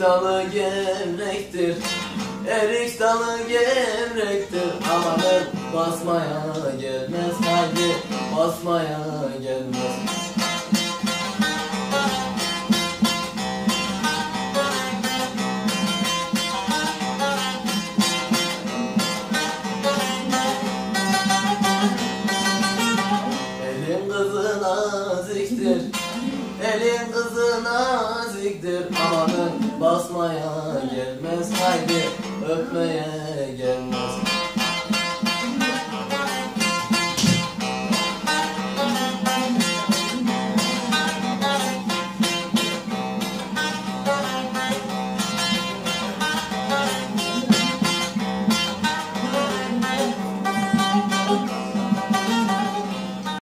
dalı gevrektir Erik dalı gevrektir Amanın basmaya gelmez Haydi basmaya gelmez. Elin kızı naziktir. Elin kızı naziktir basmaya gelmez Haydi öpmeye gelmez